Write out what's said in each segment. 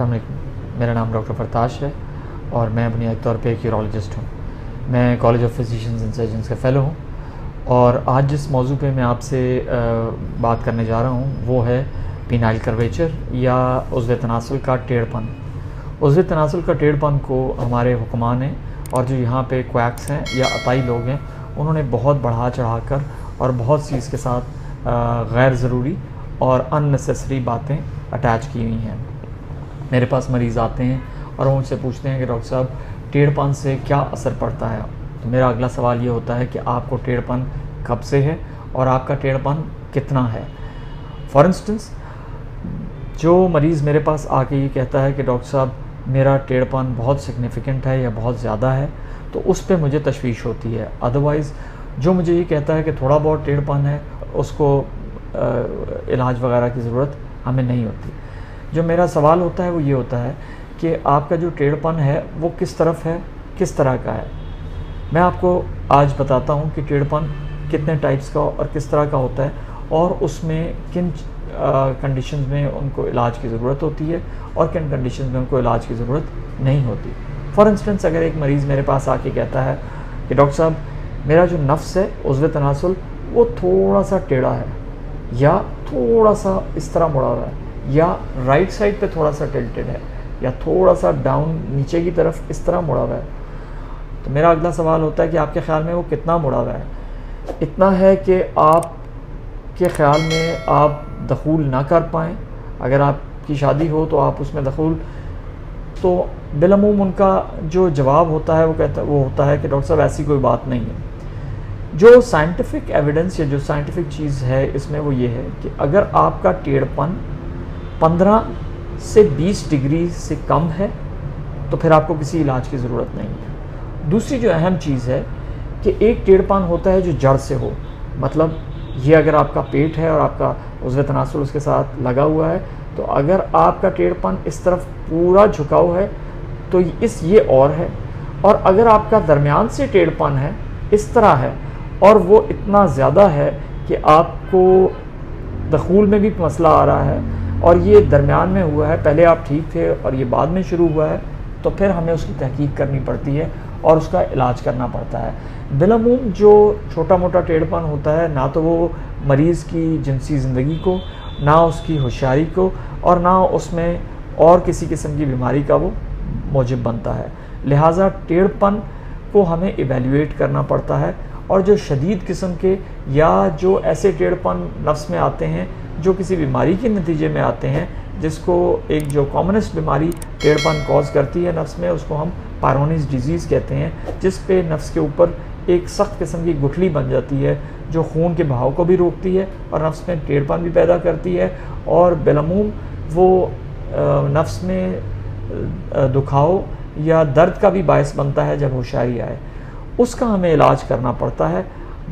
अल्लाम मेरा नाम डॉक्टर फरताश है और मैं बुनियादी तौर पे एक यूरोलॉजिस्ट हूँ। मैं college of physicians and surgeons का फ़ेलो हूँ और आज जिस मौजू पे मैं आपसे बात करने जा रहा हूँ, वो है पिनाइल कर्वेचर या उज़व तनासल का टेढ़पन। उज़व तनासल का टेढ़पन को हमारे हुक्मा ने और जो यहाँ पे क्वैक्स हैं या अताई लोग हैं, उन्होंने बहुत बढ़ा चढ़ा कर और बहुत सी इसके साथ गैर ज़रूरी और अननेसेसरी बातें अटैच की हुई हैं। मेरे पास मरीज़ आते हैं और मुझसे पूछते हैं कि डॉक्टर साहब टेढ़पन से क्या असर पड़ता है? तो मेरा अगला सवाल ये होता है कि आपको टेढ़पन कब से है और आपका टेढ़पन कितना है? फॉर इंस्टेंस जो मरीज़ मेरे पास आके ये कहता है कि डॉक्टर साहब मेरा टेढ़पन बहुत सिग्निफिकेंट है या बहुत ज़्यादा है तो उस पर मुझे तशवीश होती है। अदरवाइज़ जो मुझे ये कहता है कि थोड़ा बहुत टेढ़पन है उसको आ, इलाज वगैरह की ज़रूरत हमें नहीं होती। जो मेरा सवाल होता है वो ये होता है कि आपका जो टेढ़पन है, वो किस तरफ़ है, किस तरह का है? मैं आपको आज बताता हूँ कि टेढ़पन कितने टाइप्स का और किस तरह का होता है और उसमें किन कंडीशन में उनको इलाज की ज़रूरत होती है और किन कंडीशन में उनको इलाज की ज़रूरत नहीं होती। फॉर इंस्टेंस अगर एक मरीज़ मेरे पास आके कहता है कि, डॉक्टर साहब, मेरा जो नफ्स है, उज़व तनासुल, वो थोड़ा सा टेढ़ा है या थोड़ा सा इस तरह मुड़ा हुआ है। या राइट साइड पे थोड़ा सा टिल्टेड है, या थोड़ा सा डाउन नीचे की तरफ़ इस तरह मुड़ा हुआ है। तो मेरा अगला सवाल होता है कि आपके ख्याल में वो कितना मुड़ा हुआ है? इतना है कि आप के ख्याल में आप दखूल ना कर पाएँ। अगर आपकी शादी हो तो आप उसमें दखूल। तो बिलमूम उनका जो जवाब होता है, वो कहता, वो होता है कि डॉक्टर साहब, ऐसी कोई बात नहीं है। जो साइंटिफिक एविडेंस या जो साइंटिफिक चीज़ है, इसमें वो ये है कि अगर आपका टेढ़पन 15 से 20 डिग्री से कम है तो फिर आपको किसी इलाज की ज़रूरत नहीं है। दूसरी जो अहम चीज़ है कि एक टेढ़पान होता है जो जड़ से हो। मतलब ये अगर आपका पेट है और आपका उज़व तनासुर उसके साथ लगा हुआ है तो अगर आपका टेढ़पन इस तरफ़ पूरा झुकाव है तो इस ये और है। और अगर आपका दरमियान से टेढ़पन है, इस तरह है, और वो इतना ज़्यादा है कि आपको दखूल में भी मसला आ रहा है और ये दरमियान में हुआ है, पहले आप ठीक थे और ये बाद में शुरू हुआ है तो फिर हमें उसकी तहकीक करनी पड़ती है और उसका इलाज करना पड़ता है। बिलमूम जो छोटा मोटा टेढ़पन होता है, ना तो वो मरीज़ की जिनसी ज़िंदगी को, ना उसकी होशियारी को और ना उसमें और किसी किस्म की बीमारी का वो मौजब बनता है। लिहाजा टेढ़पन को हमें इवेल्यूएट करना पड़ता है और जो शदीद किस्म के या जो ऐसे टेढ़पन नफ्स में आते हैं जो किसी बीमारी के नतीजे में आते हैं, जिसको एक जो कॉमनेस्ट बीमारी टेढ़पन कॉज करती है नफ्स में, उसको हम पारोनिस डिज़ीज़ कहते हैं जिस पे नफ्स के ऊपर एक सख्त किस्म की गुठली बन जाती है, जो खून के बहाव को भी रोकती है और नफ्स में टेढ़पन भी पैदा करती है। और बेलमूम वो नफ्स में दुखाव या दर्द का भी बायस बनता है जब होशियारी आए। उसका हमें इलाज करना पड़ता है।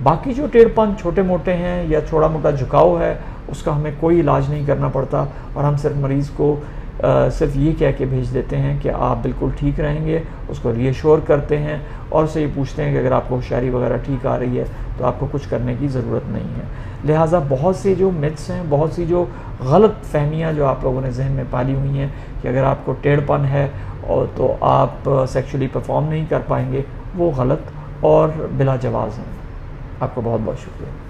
बाकी जो टेढ़पन छोटे मोटे हैं या छोटा मोटा झुकाव है उसका हमें कोई इलाज नहीं करना पड़ता और हम सिर्फ़ मरीज़ को आ, सिर्फ़ ये कह के भेज देते हैं कि आप बिल्कुल ठीक रहेंगे उसको रीअश्योर करते हैं और उससे ये पूछते हैं कि अगर आपको होशियारी वगैरह ठीक आ रही है तो आपको कुछ करने की ज़रूरत नहीं है। लिहाजा बहुत से जो मिथ्स हैं बहुत सी जो गलत फहमियाँ जो आप लोगों ने जहन में पाली हुई हैं कि अगर आपको टेढ़पन है और तो आप सेक्सुअली परफॉर्म नहीं कर पाएँगे वो गलत और बिला जवाज़ हैं। आपको बहुत बहुत शुक्रिया।